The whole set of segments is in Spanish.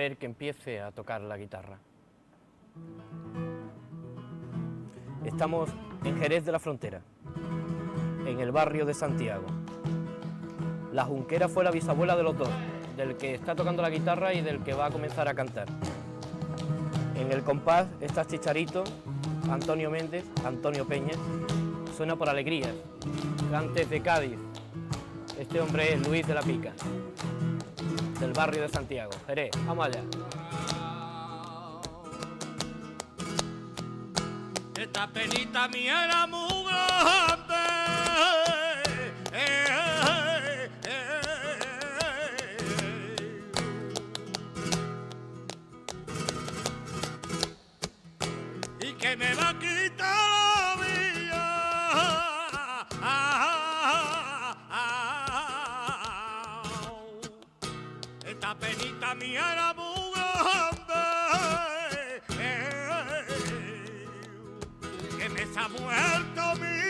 que empiece a tocar la guitarra. Estamos en Jerez de la Frontera, en el barrio de Santiago. La Junquera fue la bisabuela de los dos, del que está tocando la guitarra y del que va a comenzar a cantar. En el compás está Chicharito, Antonio Méndez, Antonio Peña. Suena por alegrías, cantes de Cádiz. Este hombre es Luis de la Pica, del barrio de Santiago. Jerez, vamos allá. Esta penita mía era muy grande. Eh, eh, eh. Y que me va a quitar que me ha muerto mi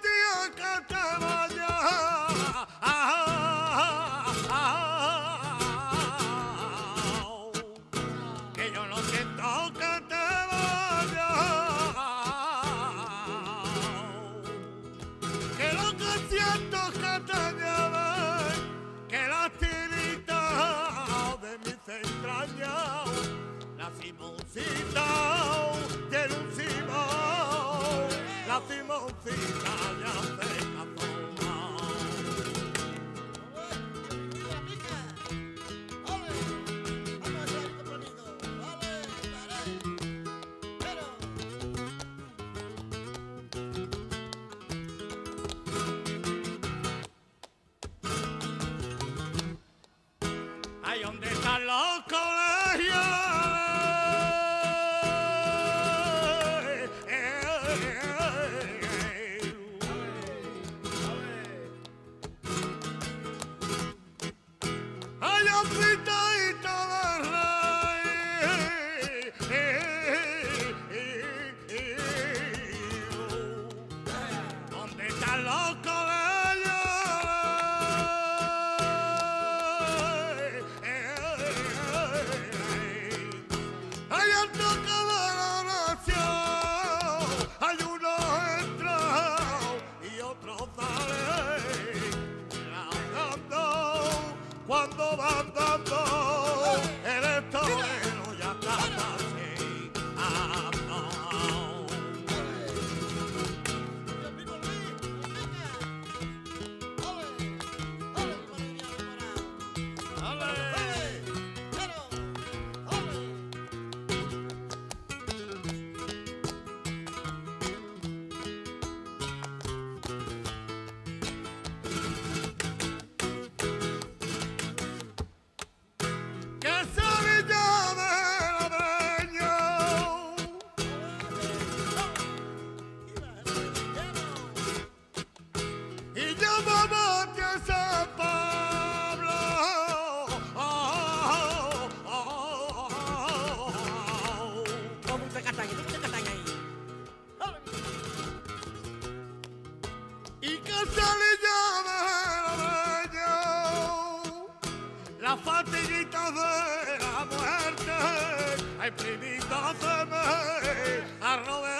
Ay hombre. loco cuando van I play the dance, I know